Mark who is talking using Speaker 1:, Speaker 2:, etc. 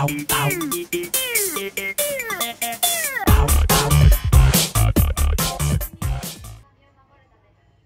Speaker 1: pow, pow.